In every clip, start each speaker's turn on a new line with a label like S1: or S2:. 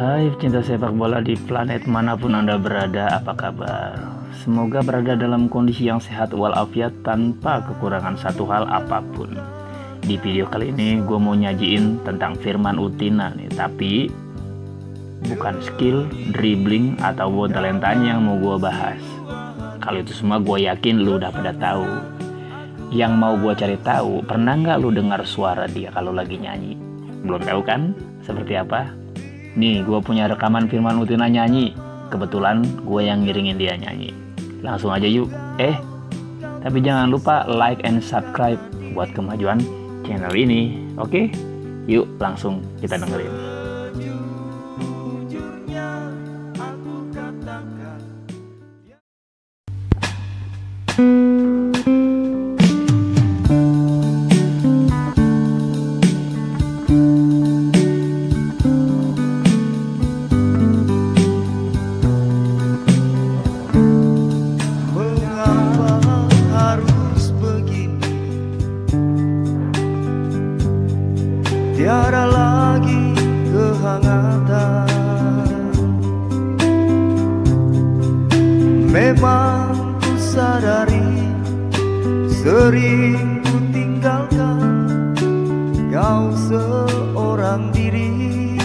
S1: Hai pecinta sepak bola di planet mana pun Anda berada, apa kabar? Semoga berada dalam kondisi yang sehat walafiat tanpa kekurangan satu hal apa pun. Di video kali ini gue mau nyajiin tentang Firman Utina nih, tapi bukan skill, dribbling, atau talentanya yang mau gue bahas. Kalau itu semua gue yakin lu udah pada tahu. Yang mau gue cari tahu, pernah nggak lu dengar suara dia kalau lagi nyanyi? Belum tahu kan? Seperti apa? Nih, gue punya rekaman Firman Utina nyanyi. Kebetulan gue yang ngiringin dia nyanyi. Langsung aja yuk. Eh, tapi jangan lupa like and subscribe buat kemajuan channel ini. Oke? Yuk, langsung kita dengerin.
S2: Tiada lagi kehangatan. Memang ku sadari Sering ku tinggalkan Kau seorang diri.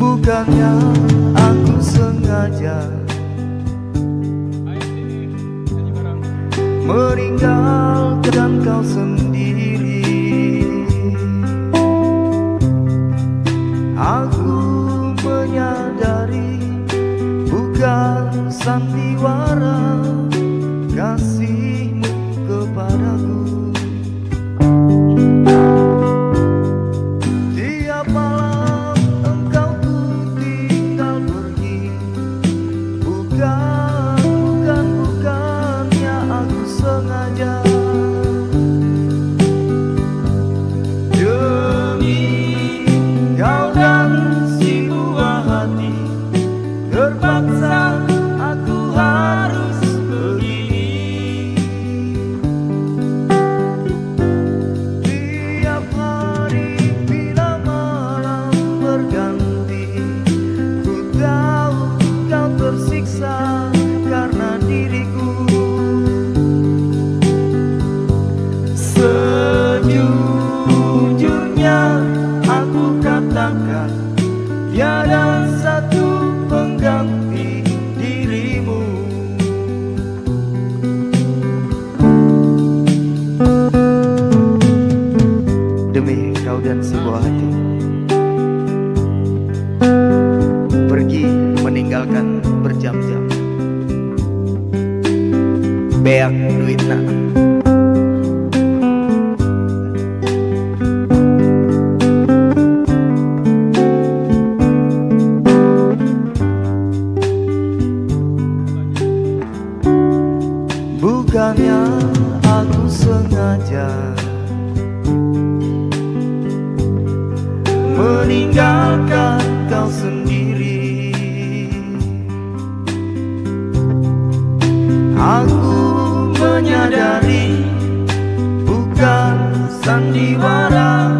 S2: Bukannya aku sengaja Meninggalkan kau sendiri sandiwara Tiada satu pengganti dirimu. Demi kau dan sebuah hati. Pergi meninggalkan berjam-jam. Beak duitna Bukannya tinggalkan kau sendiri. Aku menyadari bukan sandiwara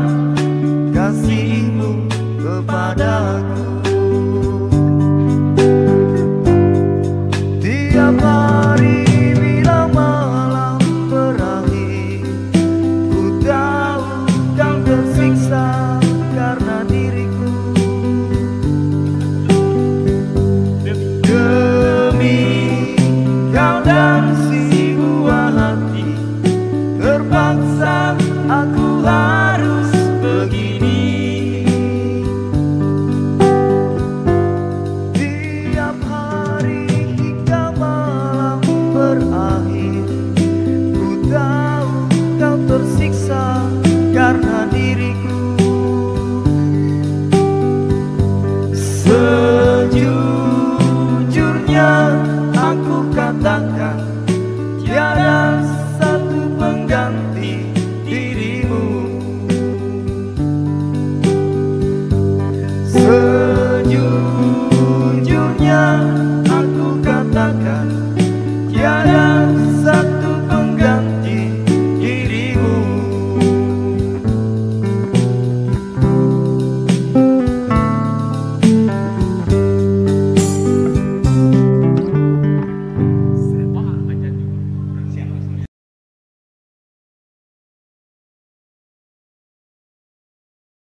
S2: kasihmu kepadaku.